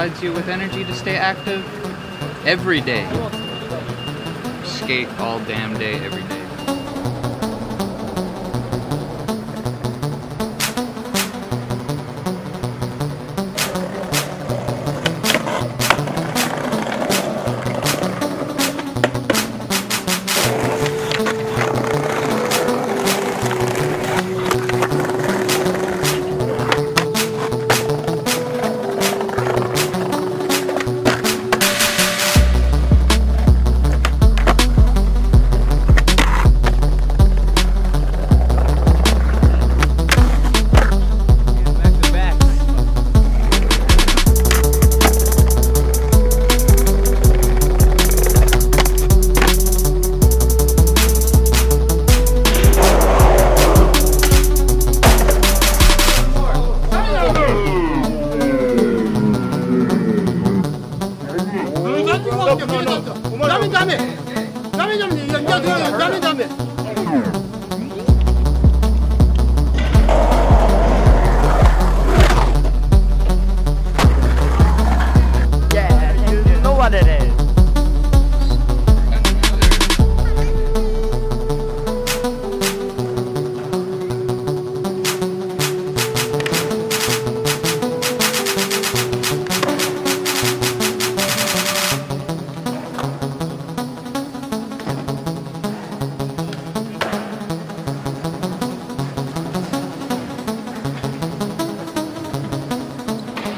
provides you with energy to stay active every day. Skate all damn day, every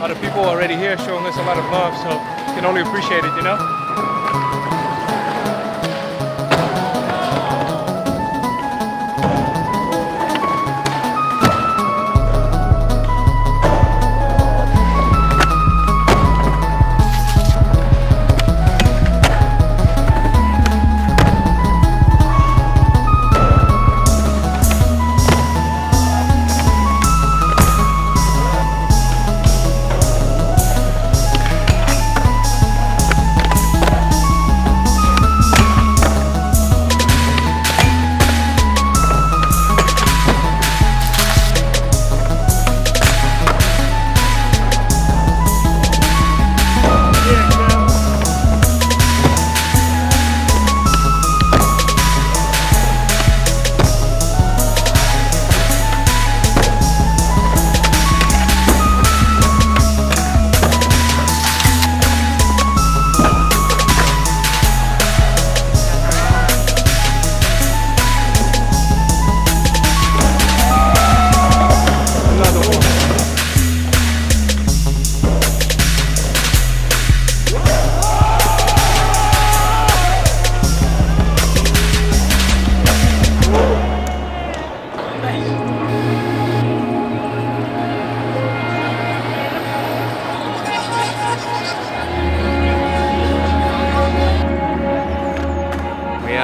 lot of people already here showing us a lot of love, so can only appreciate it, you know?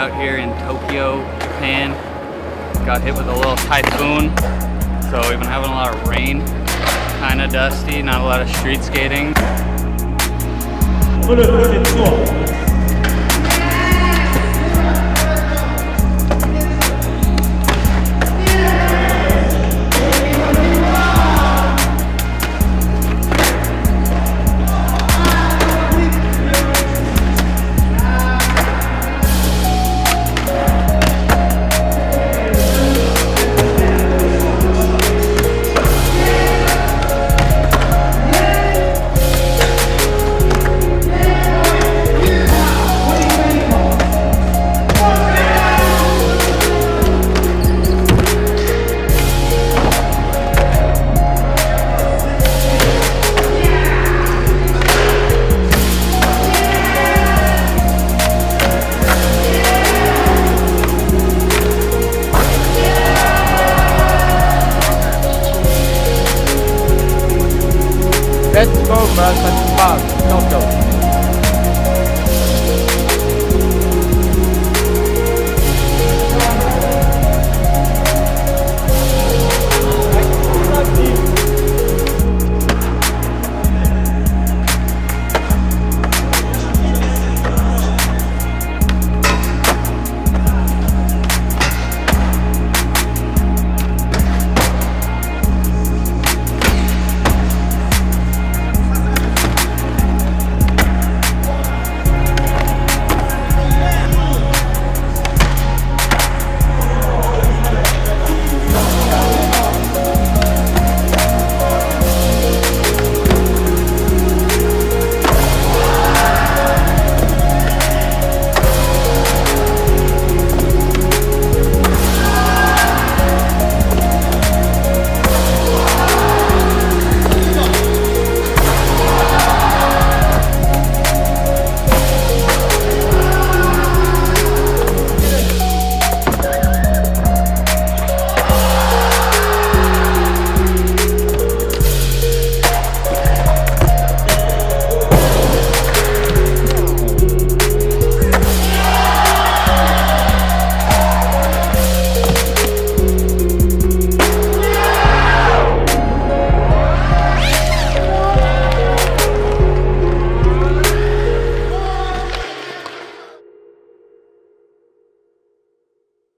out here in Tokyo, Japan. Got hit with a little typhoon, so we've been having a lot of rain. Kinda dusty, not a lot of street skating.